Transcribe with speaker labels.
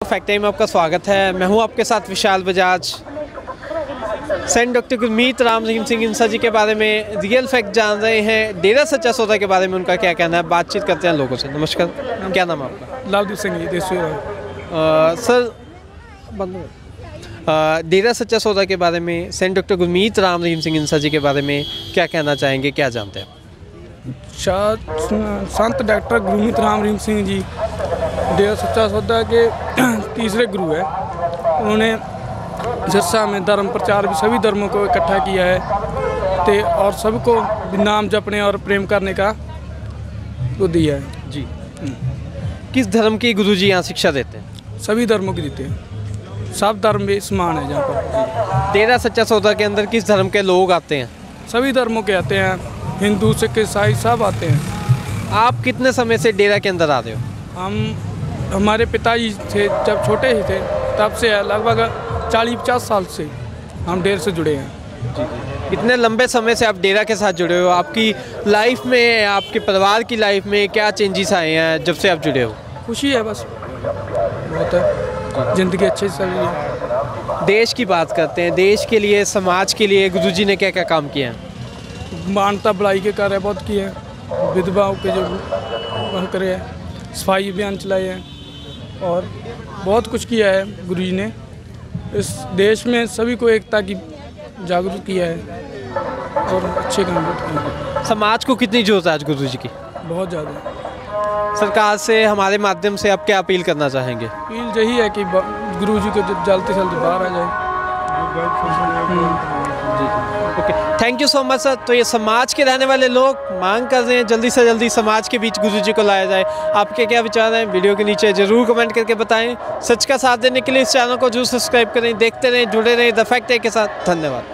Speaker 1: Factory में आपका स्वागत है। मैं हूँ आपके साथ विशाल बजाज। सेंट डॉक्टर गुरमीत राम रहीम सिंह इंसा जी के बारे में रियल फैक्ट जान रहे हैं। डेरा सच्चा सौदा के बारे में उनका क्या कहना है? बातचीत करते हैं लोगों से। नमस्कार। क्या नाम है आपका?
Speaker 2: लालदीप सिंह जी
Speaker 1: सर डेरा सच्चा सौदा के बारे में सेंट डॉक्टर गुरमीत राम रहीम सिंह इंसा जी के बारे में क्या कहना चाहेंगे? क्या जानते हैं?
Speaker 2: संत डॉक्टर गुरमीत राम रहीम सिंह जी। डेरा सच्चा सौदा के तीसरे गुरु है। उन्होंने सिरसा में धर्म प्रचार भी सभी धर्मों को इकट्ठा किया है। ते और सबको नाम जपने और प्रेम करने का वो दिया है।
Speaker 1: जी। किस धर्म के गुरु जी यहाँ शिक्षा देते हैं?
Speaker 2: सभी धर्मों की देते हैं। सब धर्म भी समान है जहाँ पर।
Speaker 1: डेरा सच्चा सौदा के अंदर किस धर्म के लोग आते हैं?
Speaker 2: सभी धर्मों के आते हैं। हिंदू सिख ईसाई सब आते हैं।
Speaker 1: आप कितने समय से डेरा के अंदर आ रहे हो?
Speaker 2: हम हमारे पिताजी थे जब छोटे ही थे तब से लगभग चालीस पचास साल से हम डेर से जुड़े हैं।
Speaker 1: इतने लंबे समय से आप डेरा के साथ जुड़े हो? आपकी लाइफ में आपके परिवार की लाइफ में क्या चेंजेस आए हैं जब से आप जुड़े हो?
Speaker 2: खुशी है बस। बहुत है। ज़िंदगी अच्छी से चल रही है।
Speaker 1: देश की बात करते हैं। देश के लिए समाज के लिए गुरु जी ने क्या क्या काम किया हैं?
Speaker 2: मानता बढ़ाई के कार्य बहुत किए हैं। विधवाओं के जो वह करे हैं सफ़ाई अभियान चलाए हैं और बहुत कुछ किया है गुरु जी ने। इस देश में सभी को एकता की जागरूक किया है और अच्छे काम बहुत किए हैं।
Speaker 1: समाज को कितनी ज़रूरत है आज गुरु जी की?
Speaker 2: बहुत ज़्यादा।
Speaker 1: सरकार से हमारे माध्यम से आप क्या अपील करना चाहेंगे?
Speaker 2: अपील यही है कि गुरु जी को जब जल्द से जल्द बाहर आ जाए।
Speaker 1: Okay thank you so much sir तो ये समाज के रहने वाले लोग मांग कर रहे हैं जल्दी से जल्दी समाज के बीच गुरु जी को लाया जाए। आपके क्या विचार हैं? वीडियो के नीचे ज़रूर कमेंट करके बताएँ। सच का साथ देने के लिए इस चैनल को ज़रूर सब्सक्राइब करें। देखते रहें, जुड़े रहें द फैक्ट के साथ। धन्यवाद।